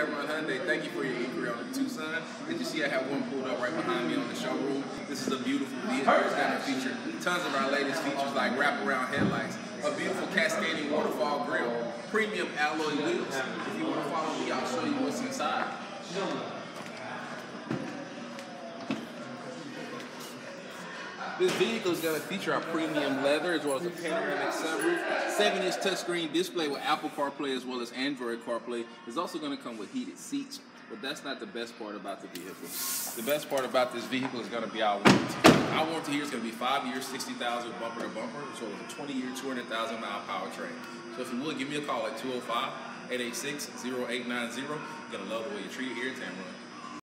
Tameron Hyundai. Thank you for your inquiry on the Tucson. Did you see, I have one pulled up right behind me on the showroom. This is a beautiful vehicle. It's going to feature tons of our latest features like wraparound headlights, a beautiful cascading waterfall grill, premium alloy wheels. If you want to follow me, I'll show you what's inside. This vehicle is going to feature our premium leather as well as a panoramic sunroof, 7-inch touchscreen display with Apple CarPlay as well as Android CarPlay. It's also going to come with heated seats, but that's not the best part about the vehicle. The best part about this vehicle is going to be our warranty. Our warranty here is going to be 5 years, 60000 bumper to bumper, as well a 20-year, 200,000 mile powertrain. So if you would, give me a call at 205 886 0890. You're going to love the way you treat here at Tameron.